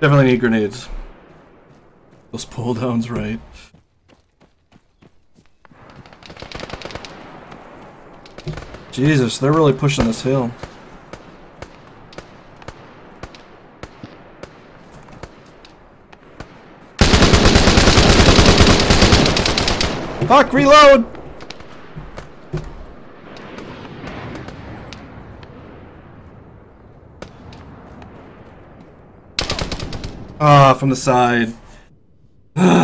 Definitely need grenades. Those pull downs, right? Jesus, they're really pushing this hill. Fuck, reload! Ah, uh, from the side. Ah.